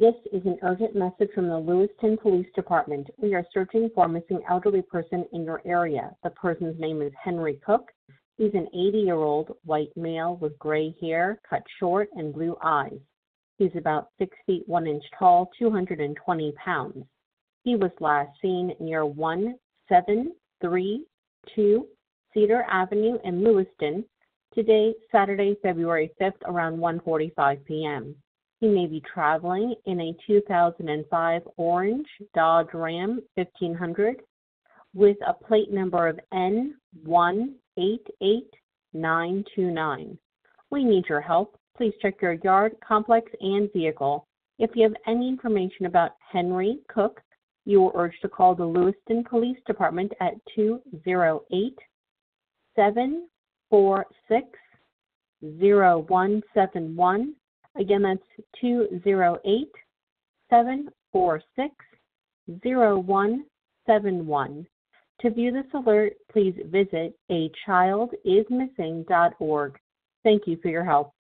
This is an urgent message from the Lewiston Police Department. We are searching for a missing elderly person in your area. The person's name is Henry Cook. He's an 80 year old white male with gray hair, cut short, and blue eyes. He's about 6 feet 1 inch tall, 220 pounds. He was last seen near 1732 Cedar Avenue in Lewiston today, Saturday, February 5th, around 1:45 p.m. He may be traveling in a 2005 orange Dodge Ram 1500 with a plate number of N188929. We need your help. Please check your yard, complex, and vehicle. If you have any information about Henry Cook, you are urged to call the Lewiston Police Department at 208 746 0171. Again, that's 208 746 0171. To view this alert, please visit achildismissing.org. Thank you for your help.